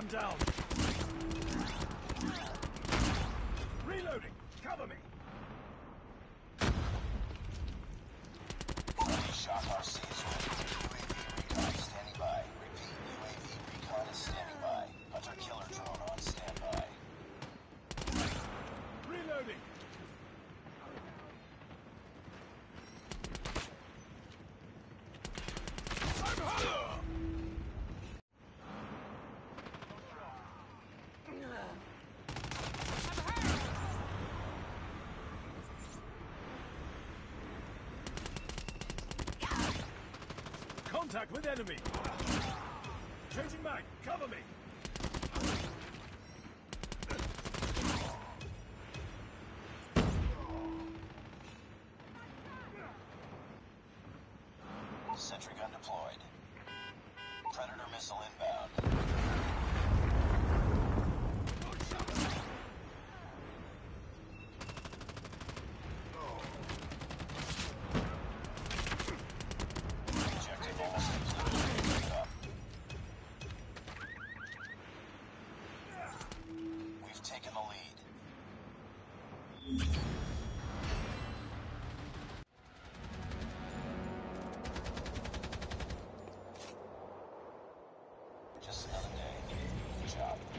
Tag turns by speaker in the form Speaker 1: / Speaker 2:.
Speaker 1: I'm down. Reloading. Cover me. Contact with enemy. Changing mag. Cover me.
Speaker 2: Sentry gun deployed. Predator missile inbound. Just another day. Job.